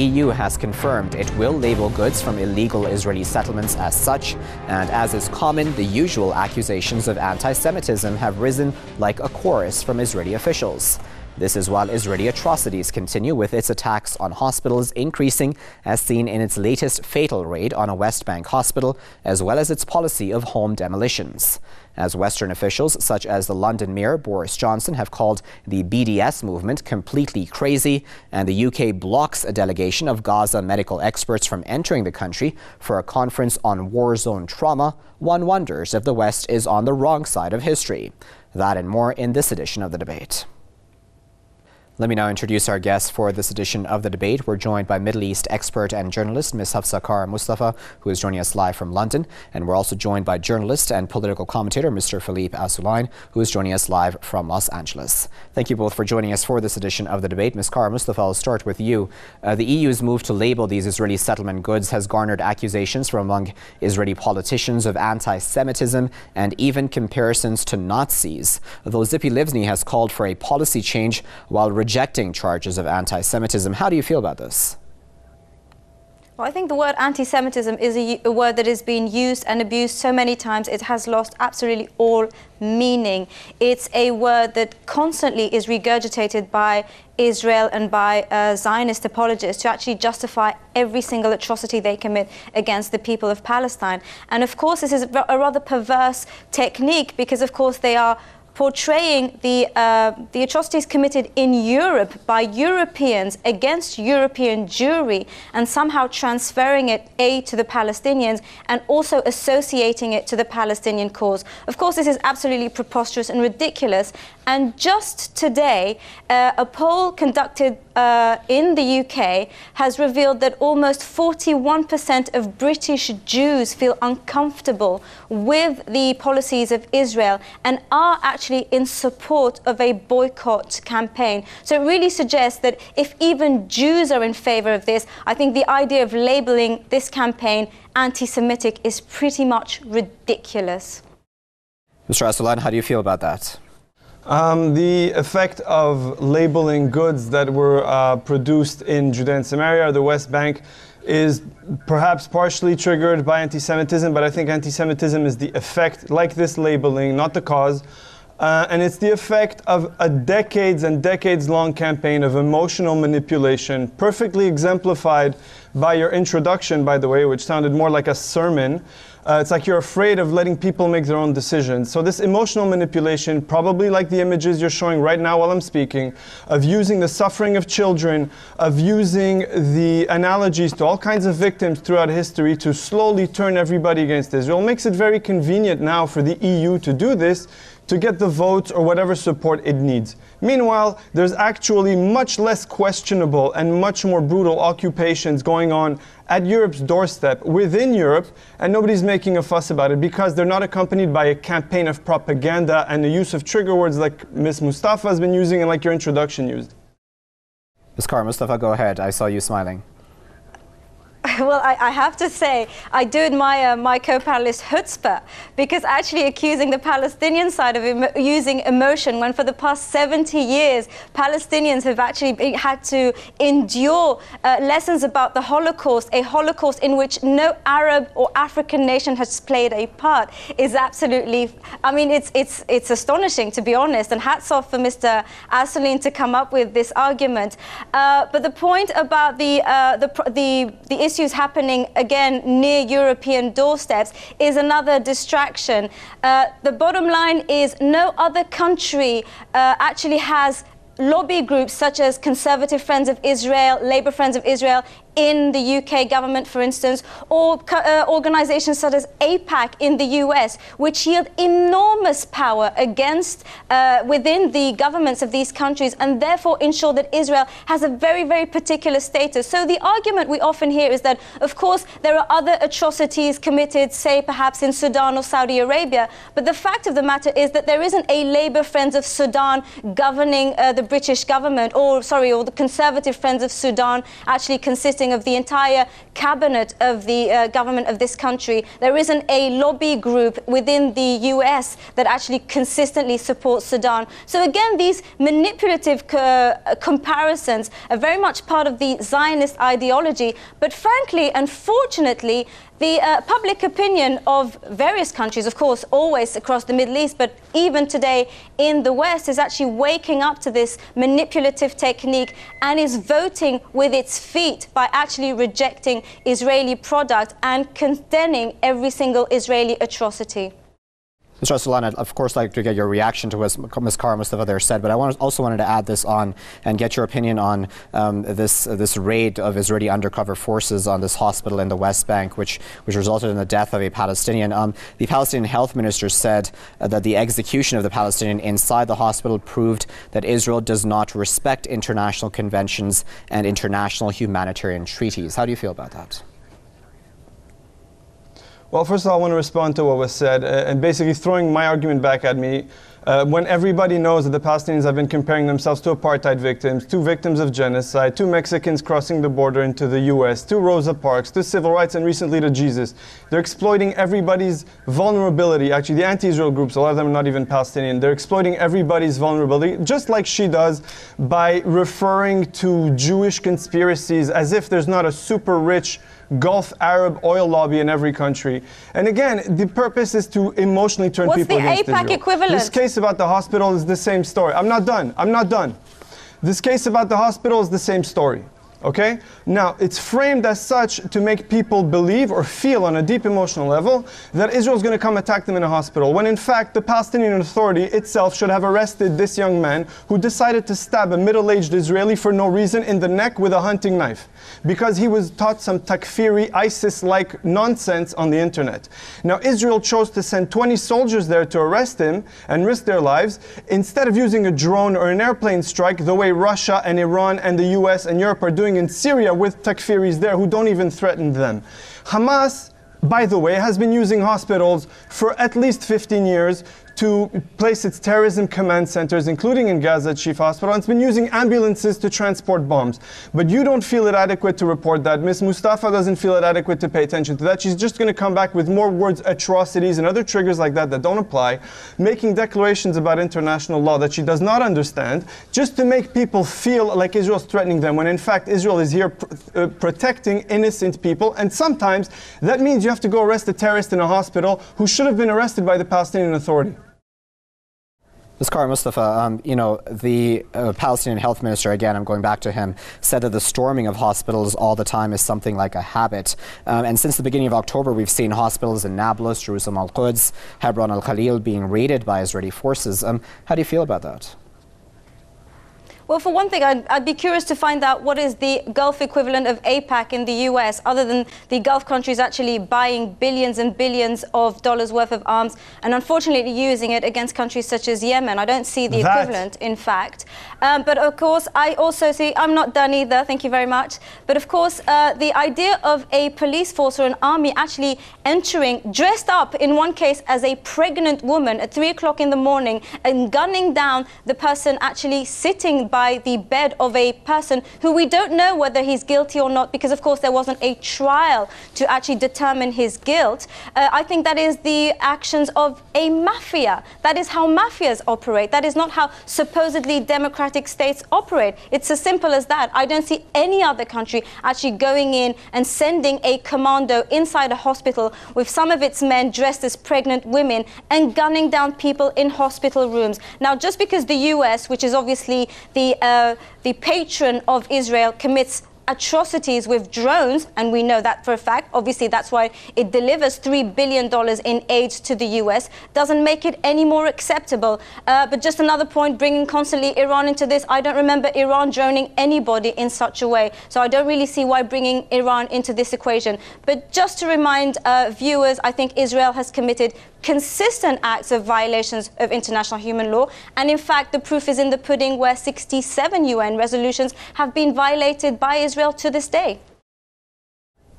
The EU has confirmed it will label goods from illegal Israeli settlements as such, and as is common, the usual accusations of anti Semitism have risen like a chorus from Israeli officials. This is while Israeli atrocities continue with its attacks on hospitals increasing as seen in its latest fatal raid on a West Bank hospital, as well as its policy of home demolitions. As Western officials such as the London Mayor Boris Johnson have called the BDS movement completely crazy, and the UK blocks a delegation of Gaza medical experts from entering the country for a conference on war zone trauma, one wonders if the West is on the wrong side of history. That and more in this edition of the debate. Let me now introduce our guests for this edition of the debate. We're joined by Middle East expert and journalist Ms. Hafsa Kara Mustapha, who is joining us live from London. And we're also joined by journalist and political commentator Mr. Philippe Assouline, who is joining us live from Los Angeles. Thank you both for joining us for this edition of the debate. Ms. Kara Mustapha, I'll start with you. Uh, the EU's move to label these Israeli settlement goods has garnered accusations from among Israeli politicians of anti Semitism and even comparisons to Nazis. Though Tzipi Livni has called for a policy change while rejecting charges of anti Semitism. How do you feel about this? Well, I think the word anti-Semitism is a, a, word that has been used and abused so many times it has lost absolutely all meaning. It's a word that constantly is regurgitated by Israel and by uh, Zionist apologists to actually justify every single atrocity they commit against the people of Palestine. And of course, this is a rather perverse technique because, of course, they are portraying the, uh, the atrocities committed in Europe by Europeans against European Jewry and somehow transferring it, A, to the Palestinians and also associating it to the Palestinian cause. Of course, this is absolutely preposterous and ridiculous. And just today, uh, a poll conducted uh, in the UK has revealed that almost 41% of British Jews feel uncomfortable with the policies of Israel and are actually in support of a boycott campaign. So it really suggests that if even Jews are in favor of this, I think the idea of labeling this campaign anti Semitic is pretty much ridiculous. Mr. Assouline, how do you feel about that? Um, the effect of labeling goods that were uh, produced in Judea and Samaria, or the West Bank, is perhaps partially triggered by anti Semitism, but I think anti Semitism is the effect, like this labeling, not the cause. Uh, and it's the effect of a decades and decades long campaign of emotional manipulation, perfectly exemplified by your introduction, by the way, which sounded more like a sermon. Uh, it's like you're afraid of letting people make their own decisions. So, this emotional manipulation, probably like the images you're showing right now while I'm speaking, of using the suffering of children, of using the analogies to all kinds of victims throughout history to slowly turn everybody against Israel, makes it very convenient now for the EU to do this to get the votes or whatever support it needs. Meanwhile, there's actually much less questionable and much more brutal occupations going on at Europe's doorstep within Europe, and nobody's making a fuss about it because they're not accompanied by a campaign of propaganda and the use of trigger words like Ms. Mustapha has been using and like your introduction used. Ms. Mustapha, go ahead. I saw you smiling. well, I, I, have to say, I do admire my co-panelist chutzpah because actually accusing the Palestinian side of em using emotion when for the past 70 years, Palestinians have actually had to endure uh, lessons about the Holocaust, a Holocaust in which no Arab or African nation has played a part, is absolutely, I mean, it's, it's, it's astonishing, to be honest, and hats off for Mr. Assouline to come up with this argument. Uh, but the point about the, uh, the, the, the issues happening again near European doorsteps is another distraction. Uh, the bottom line is no other country uh, actually has lobby groups such as Conservative Friends of Israel, Labour Friends of Israel, in the UK government, for instance, or uh, organizations such as AIPAC in the US, which yield enormous power against uh, within the governments of these countries and therefore ensure that Israel has a very, very particular status. So the argument we often hear is that, of course, there are other atrocities committed, say, perhaps in Sudan or Saudi Arabia, but the fact of the matter is that there isn't a Labour Friends of Sudan governing uh, the British government, or, sorry, or the Conservative Friends of Sudan actually consisting of the entire cabinet of the uh, government of this country. There isn't a lobby group within the US that actually consistently supports Sudan. So again, these manipulative co- comparisons are very much part of the Zionist ideology. But frankly, unfortunately, the uh, public opinion of various countries, of course, always across the Middle East, but even today in the West, is actually waking up to this manipulative technique and is voting with its feet by actually rejecting Israeli product and condemning every single Israeli atrocity. Mr. Arsalan, I'd of course like to get your reaction to what Ms. Kara Mustapha there said, but I also wanted to add this on and get your opinion on um, this uh, this raid of Israeli undercover forces on this hospital in the West Bank, which which resulted in the death of a Palestinian. Um, the Palestinian health minister said uh, that the execution of the Palestinian inside the hospital proved that Israel does not respect international conventions and international humanitarian treaties. How do you feel about that? Well, first of all, I want to respond to what was said uh, and basically throwing my argument back at me. Uh, when everybody knows that the Palestinians have been comparing themselves to apartheid victims, to victims of genocide, to Mexicans crossing the border into the US, to Rosa Parks, to civil rights, and recently to Jesus. They're exploiting everybody's vulnerability. Actually, the anti Israel groups, a lot of them are not even Palestinian, they're exploiting everybody's vulnerability, just like she does by referring to Jewish conspiracies as if there's not a super rich Gulf Arab oil lobby in every country. And again, the purpose is to emotionally turn What's people the against Israel. equivalent? Case about the hospital is the same story. I'm not done. I'm not done. This case about the hospital is the same story. Okay? Now, it's framed as such to make people believe or feel on a deep emotional level that Israel is going to come attack them in a hospital, when in fact the Palestinian Authority itself should have arrested this young man who decided to stab a middle aged Israeli for no reason in the neck with a hunting knife because he was taught some Takfiri, ISIS like nonsense on the internet. Now, Israel chose to send 20 soldiers there to arrest him and risk their lives instead of using a drone or an airplane strike the way Russia and Iran and the US and Europe are doing in Syria with Takfiris there who don't even threaten them. Hamas, by the way, has been using hospitals for at least 15 years to place its terrorism command centers, including in Gaza Shifa Hospital, and it's been using ambulances to transport bombs. But you don't feel it adequate to report that. Ms. Mustapha doesn't feel it adequate to pay attention to that. She's just going to come back with more words, atrocities, and other triggers like that that don't apply, making declarations about international law that she does not understand, just to make people feel like Israel's threatening them, when in fact Israel is here pr- uh, protecting innocent people. And sometimes that means you have to go arrest a terrorist in a hospital who should have been arrested by the Palestinian Authority. Ms. Kara Mustapha, um, you know, the uh, Palestinian health minister, again, I'm going back to him, said that the storming of hospitals all the time is something like a habit. Um, and since the beginning of October, we've seen hospitals in Nablus, Jerusalem al Quds, Hebron al Khalil being raided by Israeli forces. Um, how do you feel about that? Well, for one thing, I'd, I'd, be curious to find out what is the Gulf equivalent of AIPAC in the US, other than the Gulf countries actually buying billions and billions of dollars worth of arms and unfortunately using it against countries such as Yemen. I don't see the that. equivalent, in fact. Um, but of course, I also see, I'm not done either, thank you very much. But of course, uh, the idea of a police force or an army actually entering, dressed up in one case as a pregnant woman at 3 o'clock in the morning and gunning down the person actually sitting by by the bed of a person who we don't know whether he's guilty or not because, of course, there wasn't a trial to actually determine his guilt. Uh, I think that is the actions of a mafia. That is how mafias operate. That is not how supposedly democratic states operate. It's as simple as that. I don't see any other country actually going in and sending a commando inside a hospital with some of its men dressed as pregnant women and gunning down people in hospital rooms. Now, just because the US, which is obviously the uh, the patron of Israel commits atrocities with drones, and we know that for a fact. Obviously, that's why it delivers $3 billion in aid to the US, doesn't make it any more acceptable. Uh, but just another point, bringing constantly Iran into this, I don't remember Iran droning anybody in such a way. So I don't really see why bringing Iran into this equation. But just to remind uh, viewers, I think Israel has committed consistent acts of violations of international human law. And in fact, the proof is in the pudding where 67 UN resolutions have been violated by Israel to this day.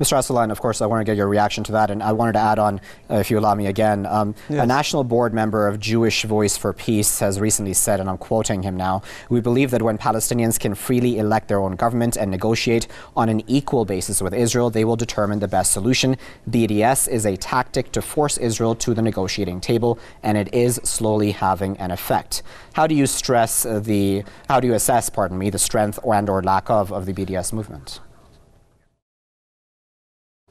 Mr. Aslan, of course, I want to get your reaction to that, and I wanted to add on, uh, if you allow me again, um, yes. a national board member of Jewish Voice for Peace has recently said, and I'm quoting him now, we believe that when Palestinians can freely elect their own government and negotiate on an equal basis with Israel, they will determine the best solution. BDS is a tactic to force Israel to the negotiating table, and it is slowly having an effect. How do you stress uh, the, how do you assess, pardon me, the strength and or lack of, of the BDS movement?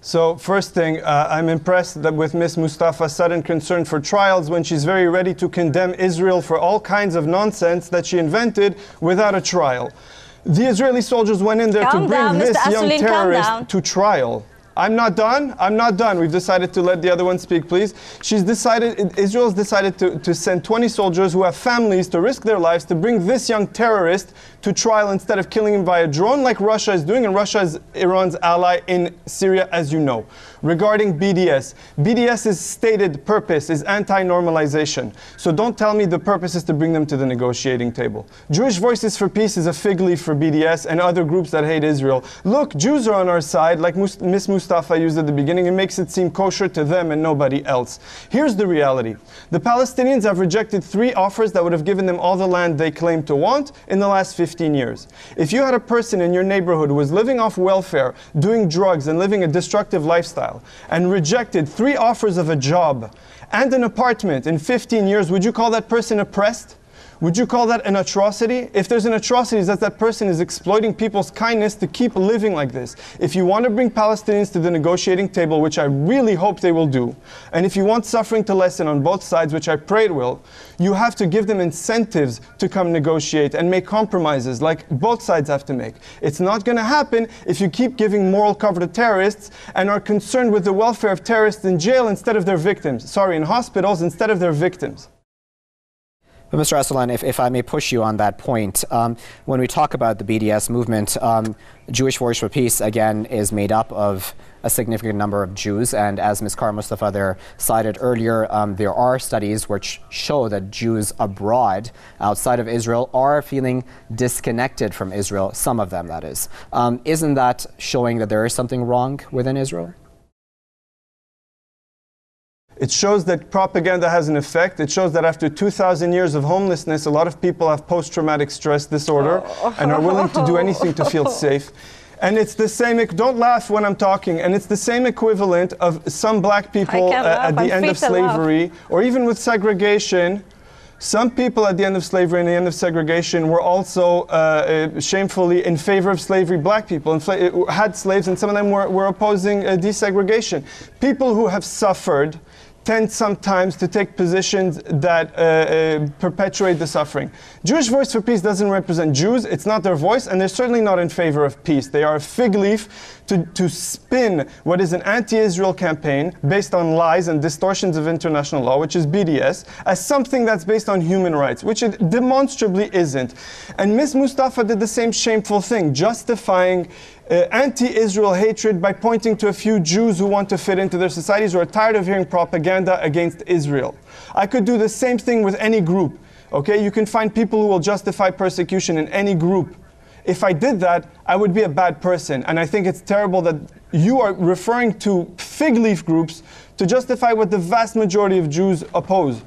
So first thing, uh, I'm impressed that with Ms. Mustapha's sudden concern for trials when she's very ready to condemn Israel for all kinds of nonsense that she invented without a trial. The Israeli soldiers went in there calm to bring down, this Mr. young terrorist to trial. I'm not done. I'm not done. We've decided to let the other one speak, please. She's decided, Israel's decided to, to send 20 soldiers who have families to risk their lives to bring this young terrorist to trial instead of killing him via a drone like Russia is doing, and Russia is Iran's ally in Syria, as you know. Regarding BDS, BDS's stated purpose is anti-normalization. So don't tell me the purpose is to bring them to the negotiating table. Jewish Voices for Peace is a fig leaf for BDS and other groups that hate Israel. Look, Jews are on our side, like Ms. Mustapha used at the beginning. It makes it seem kosher to them and nobody else. Here's the reality. The Palestinians have rejected three offers that would have given them all the land they claim to want in the last 15 years. If you had a person in your neighborhood who was living off welfare, doing drugs, and living a destructive lifestyle, and rejected three offers of a job and an apartment in 15 years, would you call that person oppressed? Would you call that an atrocity? If there's an atrocity, is that that person is exploiting people's kindness to keep living like this. If you want to bring Palestinians to the negotiating table, which I really hope they will do, and if you want suffering to lessen on both sides, which I pray it will, you have to give them incentives to come negotiate and make compromises like both sides have to make. It's not going to happen if you keep giving moral cover to terrorists and are concerned with the welfare of terrorists in jail instead of their victims. Sorry, in hospitals instead of their victims. But Mr. Assouline, if, if I may push you on that point, um, when we talk about the BDS movement, um, Jewish Voice for Peace, again, is made up of a significant number of Jews. And as Ms. Kar Mustapha there cited earlier, um, there are studies which show that Jews abroad, outside of Israel, are feeling disconnected from Israel, some of them, that is. Um, isn't that showing that there is something wrong within Israel? It shows that propaganda has an effect. It shows that after 2,000 years of homelessness, a lot of people have post traumatic stress disorder oh. and are willing to do anything to feel safe. And it's the same, don't laugh when I'm talking, and it's the same equivalent of some black people uh, at the I'm end of slavery, or even with segregation. Some people at the end of slavery and the end of segregation were also uh, uh, shamefully in favor of slavery, black people, uh, had slaves, and some of them were, were opposing uh, desegregation. People who have suffered tend sometimes to take positions that uh, uh, perpetuate the suffering. Jewish Voice for Peace doesn't represent Jews, it's not their voice, and they're certainly not in favor of peace. They are a fig leaf to, to spin what is an anti Israel campaign based on lies and distortions of international law, which is BDS, as something that's based on human rights, which it demonstrably isn't. And Ms. Mustapha did the same shameful thing, justifying uh, anti-Israel hatred by pointing to a few Jews who want to fit into their societies who are tired of hearing propaganda against Israel. I could do the same thing with any group. Okay, you can find people who will justify persecution in any group. If I did that, I would be a bad person. And I think it's terrible that you are referring to fig leaf groups to justify what the vast majority of Jews oppose.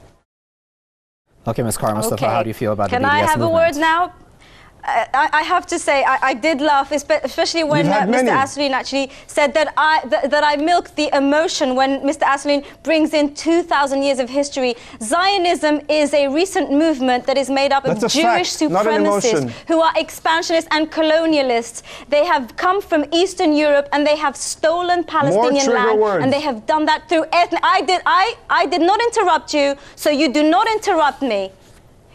Okay, Ms. Kar Mustapha, okay. how do you feel about Can the BDS Can I have movement? a word now? I, I, have to say, I, I, did laugh, especially when uh, Mr. Assouline actually said that I th that I milked the emotion when Mr. Assouline brings in 2,000 years of history. Zionism is a recent movement that is made up That's of Jewish fact, supremacists who are expansionists and colonialists. They have come from Eastern Europe and they have stolen Palestinian land, words. and they have done that through ethnic. I did, I, I did not interrupt you, so you do not interrupt me.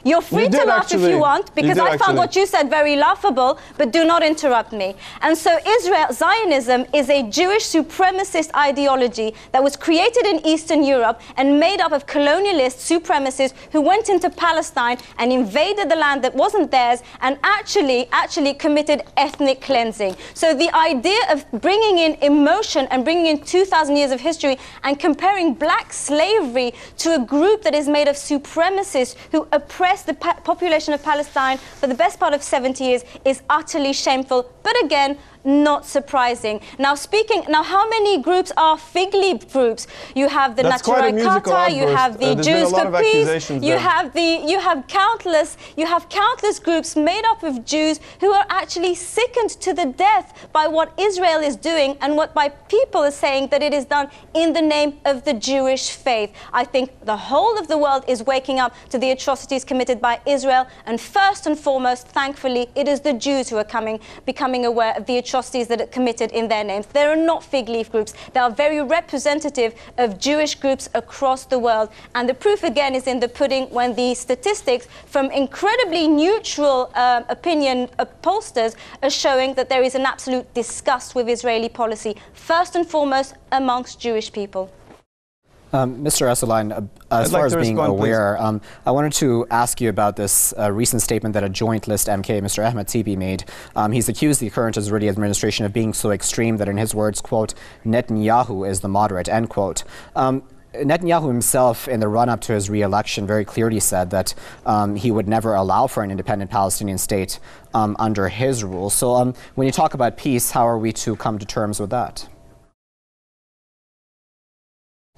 You're free you to laugh actually. if you want, because you I found actually. what you said very laughable, but do not interrupt me. And so Israel, Zionism is a Jewish supremacist ideology that was created in Eastern Europe and made up of colonialist supremacists who went into Palestine and invaded the land that wasn't theirs and actually, actually committed ethnic cleansing. So the idea of bringing in emotion and bringing in 2,000 years of history and comparing black slavery to a group that is made of supremacists who oppress oppressed the population of Palestine for the best part of 70 years is utterly shameful. But again, not surprising. Now, speaking, now how many groups are fig leaf groups? You have the Neturei Karta, you have the uh, Jews for Peace, you have the, you have countless, you have countless groups made up of Jews who are actually sickened to the death by what Israel is doing and what by people are saying that it is done in the name of the Jewish faith. I think the whole of the world is waking up to the atrocities committed by Israel, and first and foremost, thankfully, it is the Jews who are coming, becoming aware of the atrocities that are committed in their names. There are not fig leaf groups. They are very representative of Jewish groups across the world. And the proof again is in the pudding when the statistics from incredibly neutral um, opinion uh, pollsters are showing that there is an absolute disgust with Israeli policy, first and foremost amongst Jewish people. Um, Mr. Esterline, uh, as I'd far like as being aware, um, I wanted to ask you about this uh, recent statement that a joint list MK, Mr. Ahmed Tibi, made. Um, he's accused the current Israeli administration of being so extreme that, in his words, quote, Netanyahu is the moderate, end quote. Um, Netanyahu himself, in the run up to his re election, very clearly said that um, he would never allow for an independent Palestinian state um, under his rule. So, um, when you talk about peace, how are we to come to terms with that?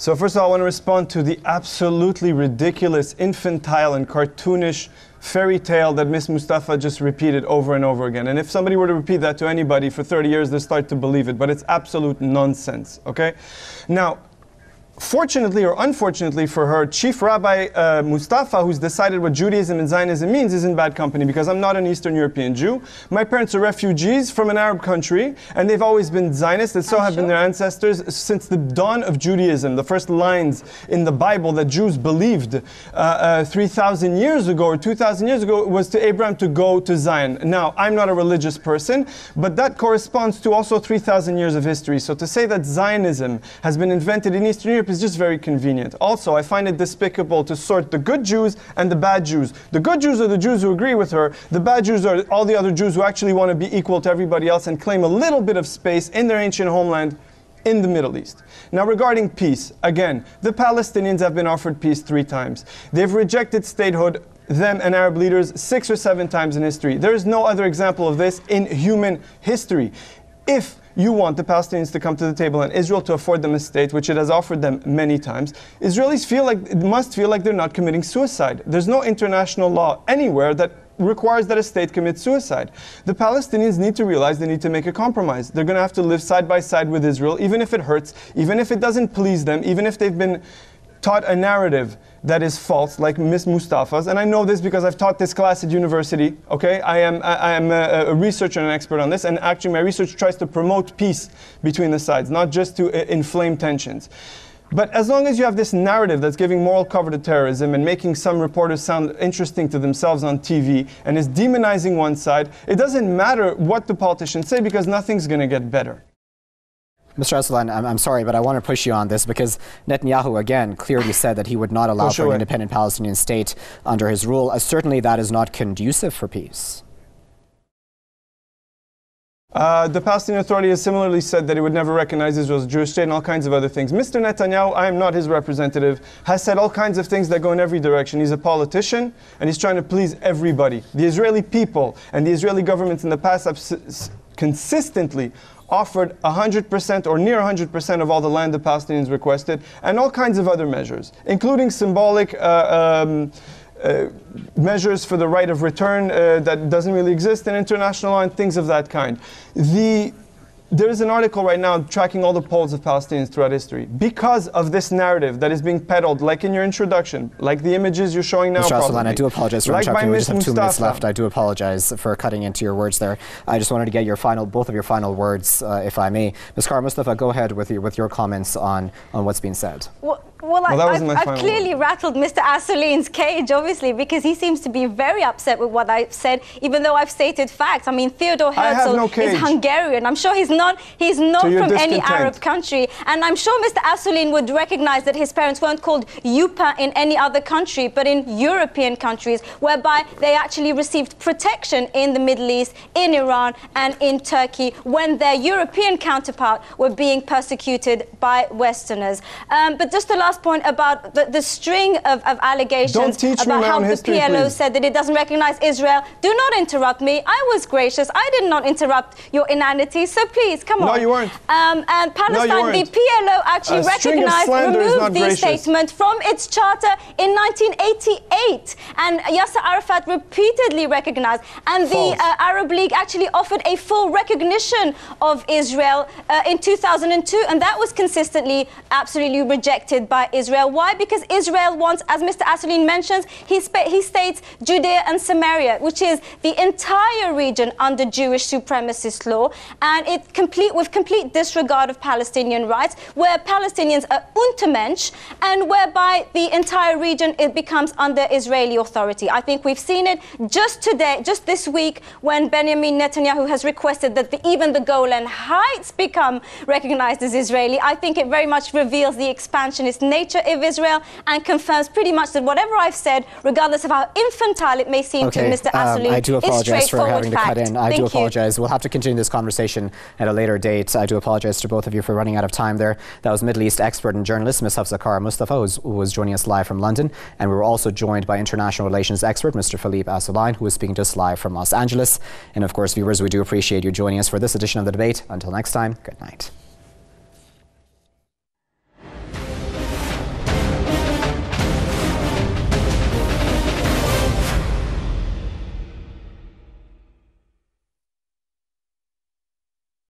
So first of all, I want to respond to the absolutely ridiculous, infantile, and cartoonish fairy tale that Miss Mustapha just repeated over and over again. And if somebody were to repeat that to anybody for 30 years, they start to believe it. But it's absolute nonsense, okay? Now, fortunately or unfortunately for her, Chief Rabbi uh, Mustapha, who's decided what Judaism and Zionism means, is in bad company because I'm not an Eastern European Jew. My parents are refugees from an Arab country, and they've always been Zionists, and so I'm have sure. been their ancestors since the dawn of Judaism. The first lines in the Bible that Jews believed uh, uh, 3,000 years ago or 2,000 years ago was to Abraham to go to Zion. Now, I'm not a religious person, but that corresponds to also 3,000 years of history. So to say that Zionism has been invented in Eastern Europe is just very convenient. Also, I find it despicable to sort the good Jews and the bad Jews. The good Jews are the Jews who agree with her. The bad Jews are all the other Jews who actually want to be equal to everybody else and claim a little bit of space in their ancient homeland in the Middle East. Now, regarding peace, again, the Palestinians have been offered peace three times. They've rejected statehood, them and Arab leaders, six or seven times in history. There is no other example of this in human history. If you want the Palestinians to come to the table and Israel to afford them a state, which it has offered them many times, Israelis feel like it must feel like they're not committing suicide. There's no international law anywhere that requires that a state commit suicide. The Palestinians need to realize they need to make a compromise. They're going to have to live side by side with Israel, even if it hurts, even if it doesn't please them, even if they've been taught a narrative that is false, like Miss Mustapha's. And I know this because I've taught this class at university. Okay, I am I am a, a researcher and an expert on this, and actually my research tries to promote peace between the sides, not just to uh, inflame tensions. But as long as you have this narrative that's giving moral cover to terrorism and making some reporters sound interesting to themselves on TV and is demonizing one side, it doesn't matter what the politicians say because nothing's going to get better. Mr. Esterline, I'm, I'm, sorry, but I want to push you on this because Netanyahu, again, clearly said that he would not allow for an independent Palestinian state under his rule. Uh, certainly, that is not conducive for peace. Uh, the Palestinian Authority has similarly said that it would never recognize Israel as a Jewish state and all kinds of other things. Mr. Netanyahu, I am not his representative, has said all kinds of things that go in every direction. He's a politician and he's trying to please everybody. The Israeli people and the Israeli governments in the past have consistently offered 100% or near 100% of all the land the Palestinians requested, and all kinds of other measures, including symbolic. Uh, um, uh, measures for the right of return uh, that doesn't really exist in international law and things of that kind. The there is an article right now tracking all the polls of Palestinians throughout history because of this narrative that is being peddled, like in your introduction, like the images you're showing now. Mr. Aslan, I do apologize for like interrupting. We just have two Mustapha. minutes left. I do apologize for cutting into your words there. I just wanted to get your final, both of your final words, uh, if I may. Ms. Kara Mustapha, go ahead with your, with your comments on, on what's being said. Well, well, well I, have I've clearly rattled Mr. Assouline's cage, obviously, because he seems to be very upset with what I've said, even though I've stated facts. I mean, Theodore Herzl no is Hungarian. I'm sure he's not he's not from any Arab country, and I'm sure Mr. Assouline would recognize that his parents weren't called Yupa in any other country, but in European countries, whereby they actually received protection in the Middle East, in Iran, and in Turkey when their European counterpart were being persecuted by Westerners. Um, but just the last last point about the, the string of, of allegations about how the history, PLO please. said that it doesn't recognize Israel. Do not interrupt me. I was gracious. I did not interrupt your inanity. So please, come on. No, you weren't. Um, and Palestine, the weren't. PLO actually A recognized, slander is not removed the gracious. statement from its charter in 1988. And Yasser Arafat repeatedly recognized. And the uh, Arab League actually offered a full recognition of Israel uh, in 2002. And that was consistently absolutely rejected by Israel. Why? Because Israel wants, as Mr. Assouline mentions, he, he states Judea and Samaria, which is the entire region under Jewish supremacist law, and it complete with complete disregard of Palestinian rights, where Palestinians are Untermensch, and whereby the entire region it becomes under Israeli authority. I think we've seen it just today, just this week, when Benjamin Netanyahu has requested that the, even the Golan Heights become recognized as Israeli. I think it very much reveals the expansionist nature of Israel and confirms pretty much that whatever I've said, regardless of how infantile it may seem Okay, to Mr. um, Assouline, I do apologize for straightforward having to fact. cut in. I Thank do you. apologize. We'll have to continue this conversation at a later date. I do apologize to both of you for running out of time there. That was Middle East expert and journalist Ms. Hafsa Kara Mustapha, who was, who was joining us live from London. And we were also joined by international relations expert Mr. Philippe Assouline, who was speaking to us live from Los Angeles. And of course, viewers, we do appreciate you joining us for this edition of the debate. Until next time, good night.